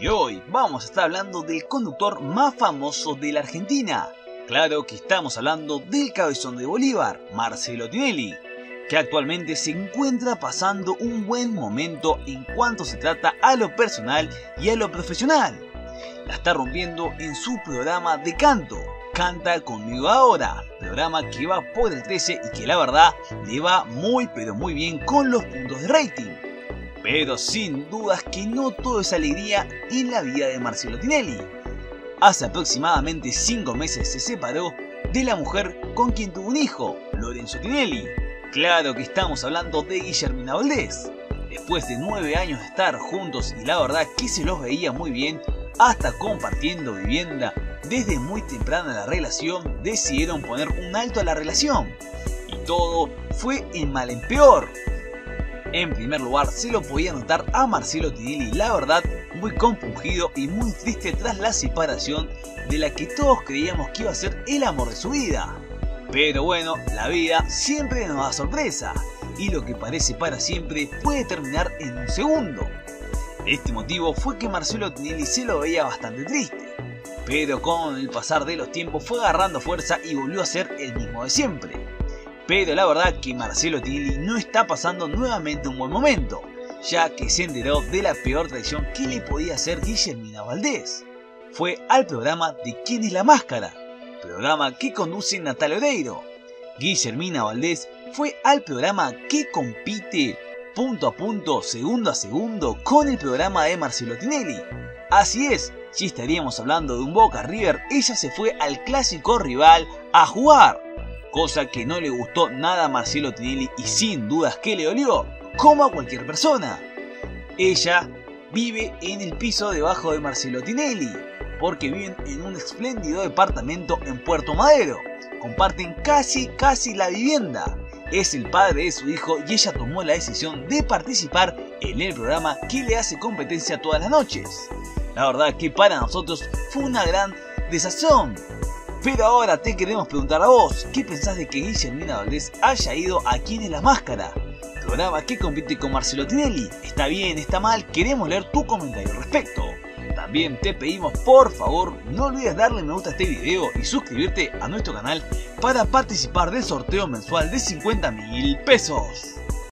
y hoy vamos a estar hablando del conductor más famoso de la Argentina. Claro que estamos hablando del cabezón de Bolívar, Marcelo Tinelli, que actualmente se encuentra pasando un buen momento en cuanto se trata a lo personal y a lo profesional. La está rompiendo en su programa de canto, Canta conmigo ahora, programa que va por el 13 y que la verdad le va muy pero muy bien con los puntos de rating. Pero sin dudas que no todo es alegría en la vida de Marcelo Tinelli. Hace aproximadamente 5 meses se separó de la mujer con quien tuvo un hijo, Lorenzo Tinelli. Claro que estamos hablando de Guillermina Valdés. Después de 9 años de estar juntos y la verdad que se los veía muy bien, hasta compartiendo vivienda desde muy temprana la relación decidieron poner un alto a la relación. Y todo fue en mal en peor. En primer lugar, se lo podía notar a Marcelo Tinelli, la verdad, muy compungido y muy triste tras la separación de la que todos creíamos que iba a ser el amor de su vida. Pero bueno, la vida siempre nos da sorpresa, y lo que parece para siempre puede terminar en un segundo. Este motivo fue que Marcelo Tinelli se lo veía bastante triste pero con el pasar de los tiempos fue agarrando fuerza y volvió a ser el mismo de siempre. Pero la verdad que Marcelo Tinelli no está pasando nuevamente un buen momento, ya que se enteró de la peor traición que le podía hacer Guillermina Valdés. Fue al programa de ¿Quién es la máscara? Programa que conduce Natalia Oreiro. Guillermina Valdés fue al programa que compite punto a punto, segundo a segundo, con el programa de Marcelo Tinelli. Así es, si estaríamos hablando de un Boca River, ella se fue al clásico rival a jugar. Cosa que no le gustó nada a Marcelo Tinelli y sin dudas que le olió, como a cualquier persona. Ella vive en el piso debajo de Marcelo Tinelli, porque viven en un espléndido departamento en Puerto Madero. Comparten casi, casi la vivienda. Es el padre de su hijo y ella tomó la decisión de participar en el programa que le hace competencia todas las noches. La verdad que para nosotros fue una gran desazón. Pero ahora te queremos preguntar a vos, ¿qué pensás de que Guillermina Valdés haya ido a Quién es la Máscara? Programa que compite con Marcelo Tinelli. ¿Está bien? ¿Está mal? Queremos leer tu comentario al respecto. También te pedimos por favor no olvides darle me gusta a este video y suscribirte a nuestro canal para participar del sorteo mensual de 50 mil pesos.